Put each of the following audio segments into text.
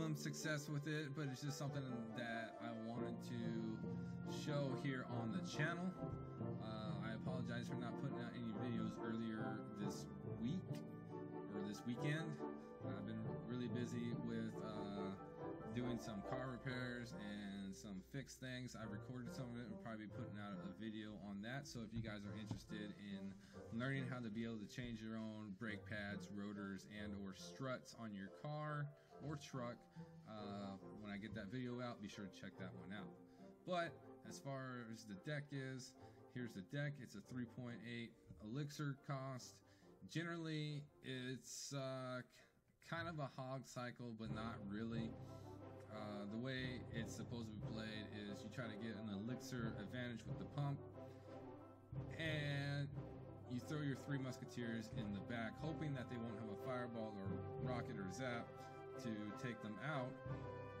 minimum success with it, but it's just something that I wanted to show here on the channel. Uh, I apologize for not putting out any videos earlier this week or this weekend. I've been really busy with uh, doing some car repairs and some fixed things. I've recorded some of it and probably be putting out a video on that. So if you guys are interested in learning how to be able to change your own brake pads, rotors, and or struts on your car or truck, uh, when I get that video out, be sure to check that one out. But as far as the deck is, here's the deck. It's a 3.8 elixir cost. Generally, it's uh, kind of a hog cycle, but not really. Uh, the way it's supposed to be played is you try to get an elixir advantage with the pump, and you throw your three musketeers in the back, hoping that they won't have a fireball or rocket or zap to take them out.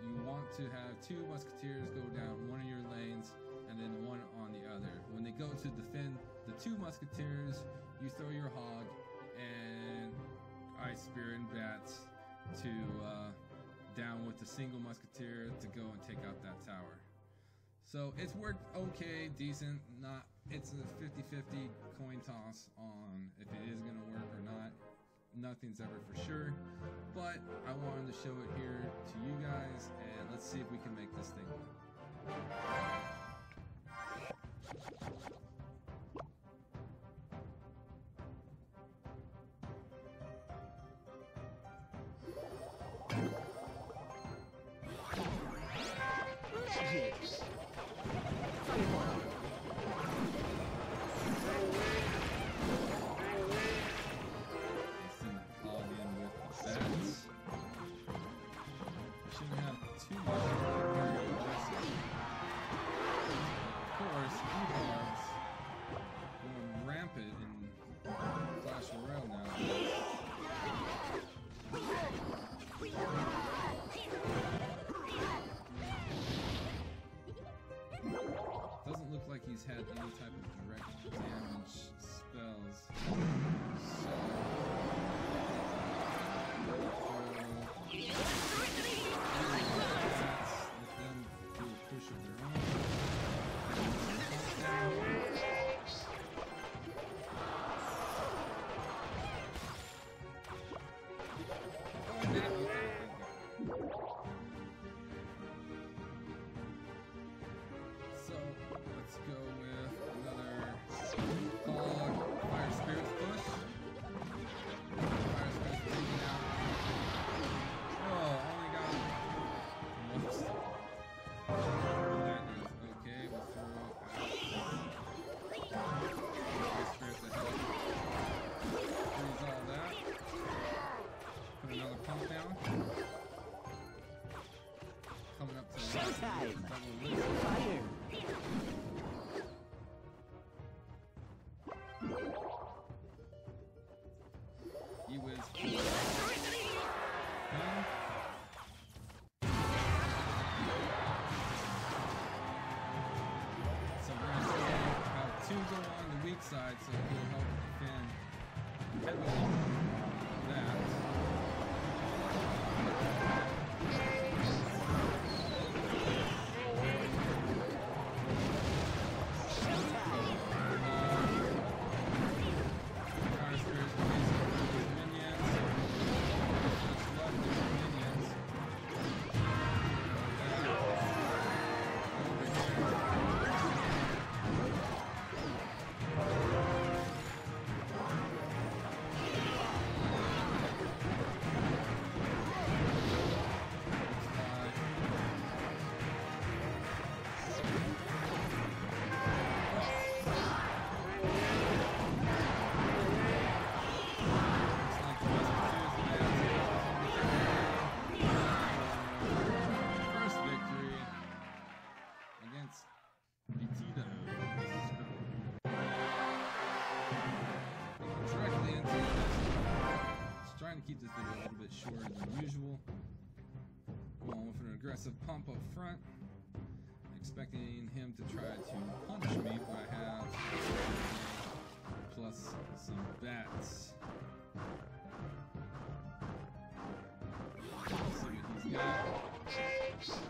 You want to have two musketeers go down one of your lanes and then one on the other. When they go to defend the two musketeers, you throw your hog and ice spear and bats to uh, down with the single musketeer to go and take out that tower. So it's worked okay, decent, not it's a 50-50 coin toss on if it is gonna work or not. Nothing's ever for sure, but wanted to show it here to you guys and let's see if we can make this thing work. Showtime! Fire! bit shorter than usual. Going for an aggressive pump up front, expecting him to try to punch me, but I have plus some bats. Let's see what he's got.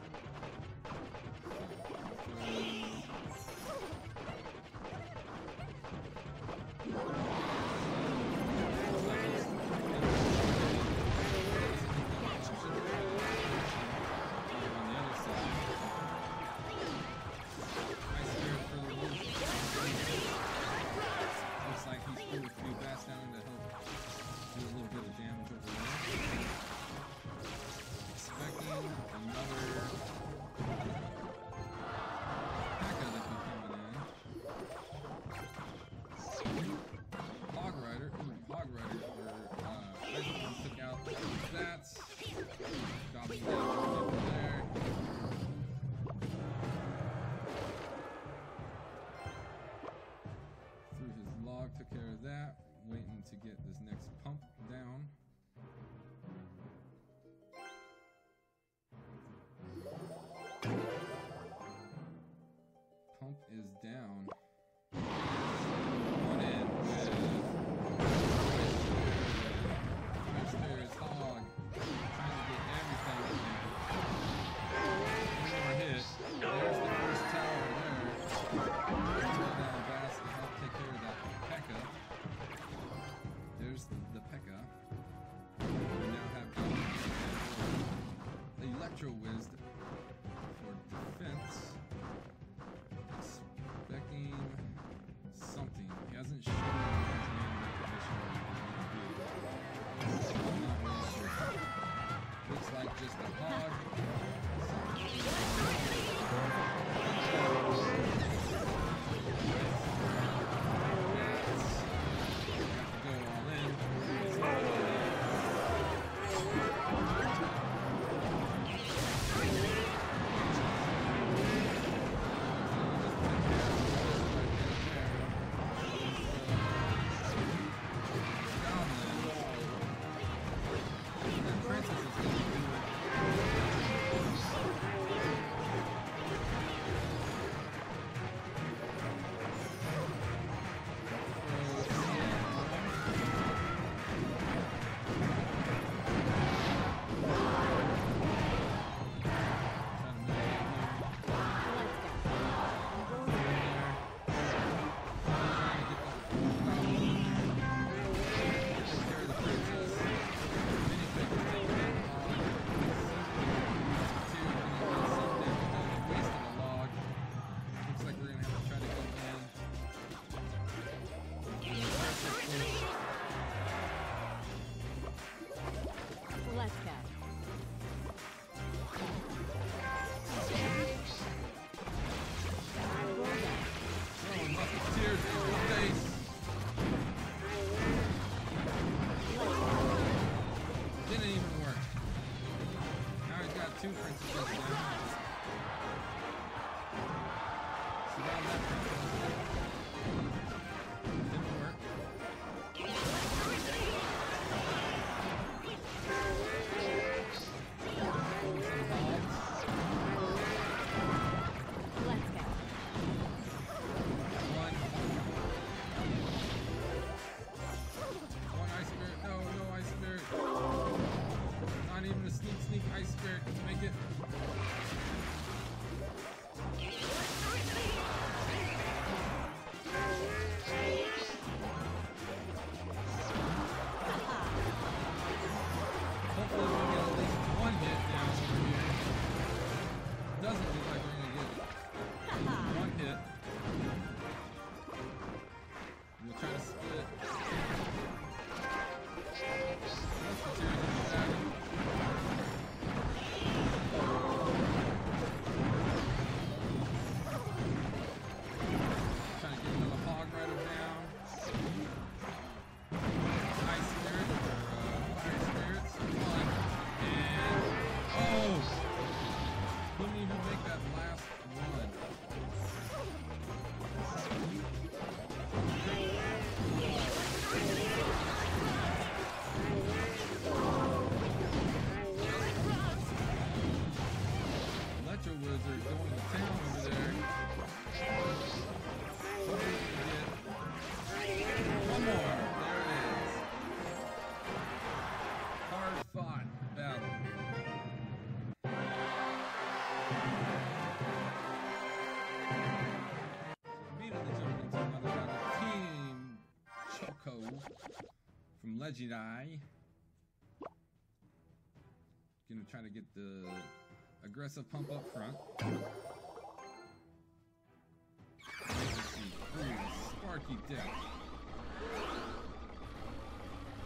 The Electro Okay. Legidai. Gonna try to get the aggressive pump up front. Sparky deck.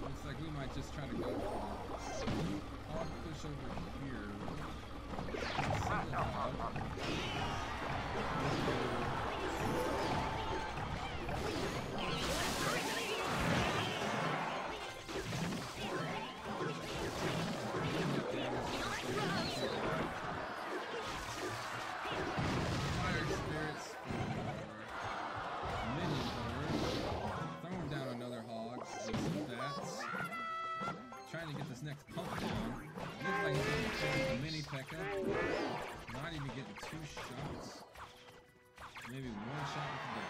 Looks like we might just try to go for hog push over here. Next. Looks like he's gonna a mini P.E.K.K.A. Not even getting two shots. Maybe one shot with the.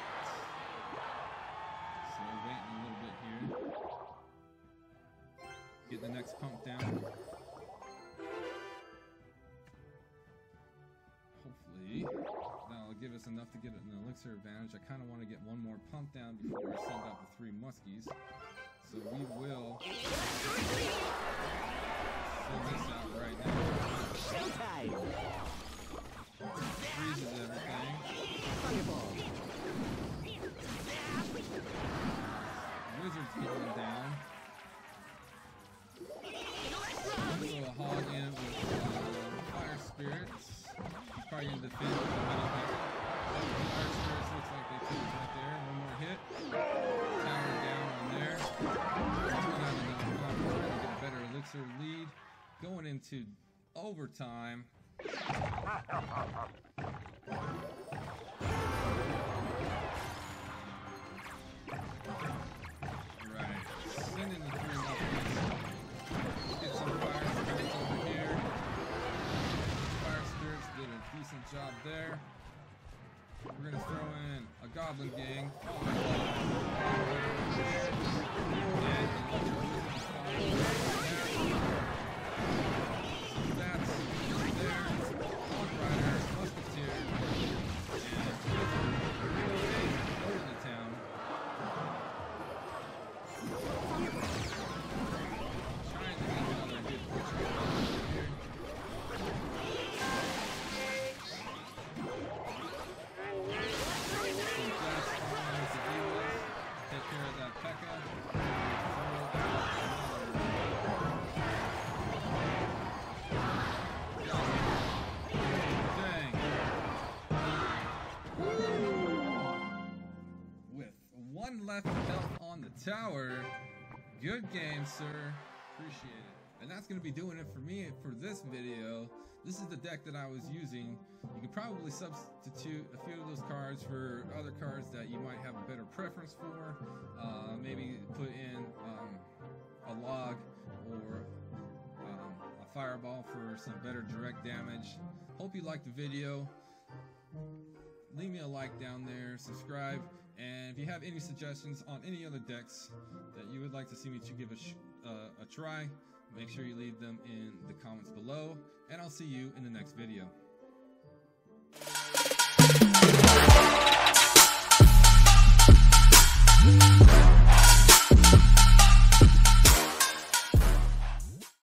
So waiting a little bit here. Get the next pump down. Hopefully, that'll give us enough to get an elixir advantage. I kind of want to get one more pump down before we send out the three muskies. So we will send this out right now. Showtime! Freezes everything. Wizard's getting down. Into overtime. Right. Sending the three muskets. Get some fire spirits over here. Fire spirits did a decent job there. We're gonna throw in a goblin gang. Left on the tower. Good game, sir. Appreciate it. And that's going to be doing it for me for this video. This is the deck that I was using. You can probably substitute a few of those cards for other cards that you might have a better preference for. Uh, maybe put in um, a log or um, a fireball for some better direct damage. Hope you liked the video leave me a like down there, subscribe, and if you have any suggestions on any other decks that you would like to see me to give a, uh, a try, make sure you leave them in the comments below, and I'll see you in the next video.